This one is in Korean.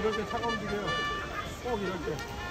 이럴 때 차가 움직여요. 꼭 이럴 때.